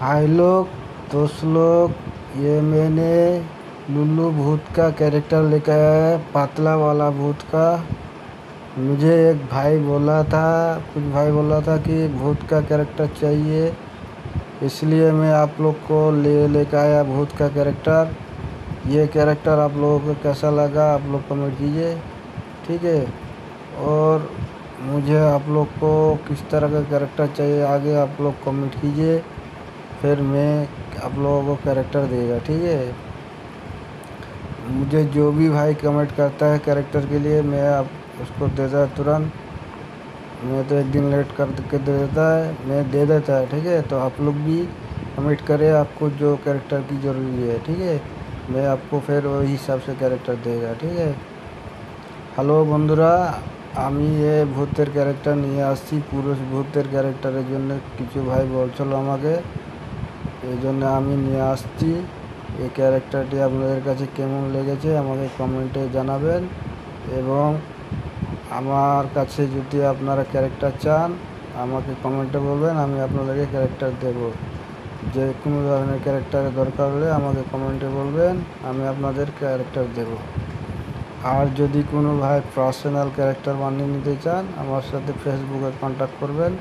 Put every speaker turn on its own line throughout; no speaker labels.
भाई लोग, दोस्त लोग, ये मैंने लुल्लू भूत का कैरेक्टर लेकर आया है, पतला वाला भूत का। मुझे एक भाई बोला था, कुछ भाई बोला था कि भूत का कैरेक्टर चाहिए, इसलिए मैं आप लोग को ले लेकर आया भूत का कैरेक्टर ये कैरेक्टर आप लोगों को कैसा लगा, आप लोग कमेंट कीजिए, ठीक है? और मुझे आप लोग को किस तरह का कैरेक्टर चाहिए, आगे आप लोग कमेंट कीजिए। फिर मैं आप लोगों को कैरेक्टर देगा ठीक है मुझे जो भी भाई कमेंट करता है कैरेक्टर के लिए मैं आप उसको देता तुरंत मैं तो एक दिन लेट कर के दे देता है मैं दे देता है ठीक है तो आप लोग भी कमेंट करें आपको जो कैरेक्टर की ज़रूरी है ठीक है मैं आपको फिर वही हिसाब से कैरेक्टर देगा ठीक है হ্যালো বন্ধুরা আমি এ ভূতের ক্যারেক্টার নিয়ে আসছি পুরুষ ভূতের ক্যারেক্টারের জন্য কিছু ভাই বলছিল আমাকে এই জন্য আমি নিয়ে আসছি। এই ক্যারেক্টারটি আপনাদের কাছে কেমন লেগেছে আমাকে কমেন্টে জানাবেন এবং আমার কাছে যদি আপনারা ক্যারেক্টার চান, আমাকে কমেন্টে বলবেন, আমি আপনাদেরকে ক্যারেক্টার দেব। যে কোনো ধরনের ক্যারেক্টারের দরকার হলে আমাকে কমেন্টে বলবেন, আমি আপনাদের ক্যারেক্টার দেব। আর যদি কোনো ভাই পার্সোনাল ক্যারেক্টার বানিয়ে নিতে চান, আমার সাথে ফেসবুকে কন্ট্যাক্ট করবেন।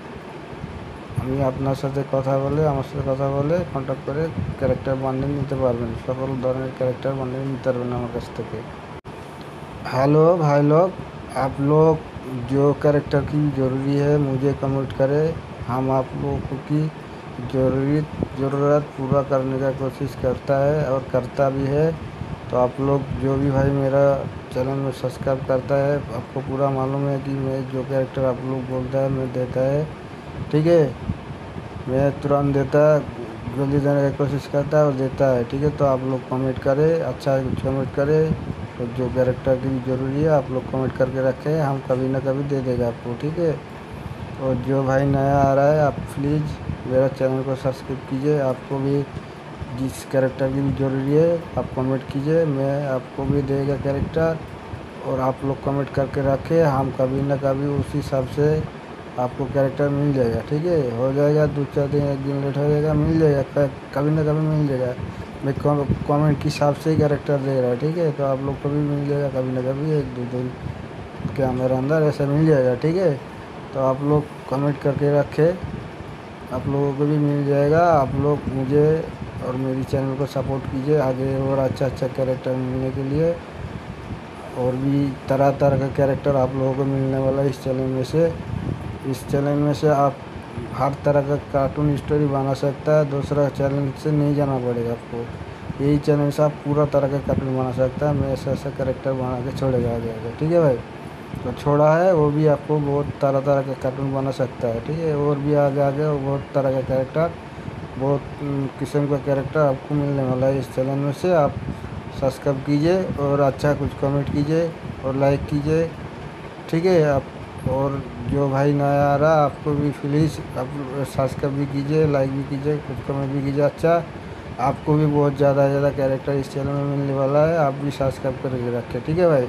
আমি আপনার সাথে কথা বলে আমার সাথে কথা বলে কন্ট্যাক্ট করে कैरेक्टर বানিয়ে নিতে পারবেন সকল ধরনের कैरेक्टर বানিয়ে নিতে পারবেন আমার কাছ থেকে हेलो भाई लोग आप लोग जो कैरेक्टर की ज़रूरी है मुझे कमेंट करें हम आप लोगों की ज़रूरत ज़रूरत पूरा करने का कोशिश करता है और करता भी है तो आप लोग जो भी भाई मेरा चैनल में सब्सक्राइब करता है आपको पूरा मालूम है कि मैं जो कैरेक्टर आप लोग बोलता है मैं देता है ठीक है? मैं तुरंत देता है जल्दी देने की कोशिश करता है और देता है, ठीक है? तो आप लोग कमेंट करें अच्छा कमेंट करें, और जो कैरेक्टर की ज़रूरी है, आप लोग कमेंट करके रखें, हम कभी ना कभी दे देगा आपको, ठीक है? और जो भाई नया आ रहा है, आप प्लीज़ मेरा चैनल को सब्सक्राइब कीजिए, आपको भी जिस कैरेक्टर की भी ज़रूरी है, आप कमेंट कीजिए, मैं आपको भी देगा कैरेक्टर और आप लोग कमेंट करके रखें, हम कभी ना कभी उस हिसाब से आपको कैरेक्टर मिल जाएगा, ठीक है? हो जाएगा, दो चार दिन, एक दिन लेट हो जाएगा, मिल जाएगा कभी ना कभी मिल जाएगा। मैं कमेंट के हिसाब से कैरेक्टर दे रहा है, ठीक है? तो आप लोग को भी मिल जाएगा, कभी ना कभी, एक, दो दिन। के अंदर अंदर ऐसा मिल जाएगा, ठीक है? तो आप लोग कमेंट करके रखें। आप लोगों को भी मिल जाएगा। आप लोग मुझे और मेरी चैनल को सपोर्ट कीजिए आगे और अच्छा अच्छा कैरेक्टर मिलने के लिए। और भी तरह तरह का कैरेक्टर आप लोगों को मिलने वाला है इस चैनल में से। इस चैनल में से आप हर तरह का कार्टून स्टोरी बना सकता है, दूसरा चैनल से नहीं जाना पड़ेगा आपको। यही चैनल से आप पूरा तरह का कार्टून बना सकता है, मैं ऐसा ऐसा कैरेक्टर बना के छोड़ेगा आगे आगे। ठीक है भाई? तो छोड़ा है, वो भी आपको बहुत तरह तरह का कार्टून बना सकता है, ठीक है? और भी आगे आगे बहुत तरह का कैरेक्टर बहुत किस्म का कैरेक्टर आपको मिलने वाला है इस चैनल में से। आप सब्सक्राइब कीजिए और अच्छा कुछ कमेंट कीजिए और लाइक कीजिए, ठीक है? आप और जो भाई नया आ रहा, आपको भी प्लीज़ आप सब्सक्राइब भी कीजिए लाइक भी कीजिए, कुछ कमेंट भी कीजिए। अच्छा आपको भी बहुत ज़्यादा ज़्यादा कैरेक्टर इस चैनल में मिलने वाला है, आप भी सब्सक्राइब करके रखें ठीक है भाई?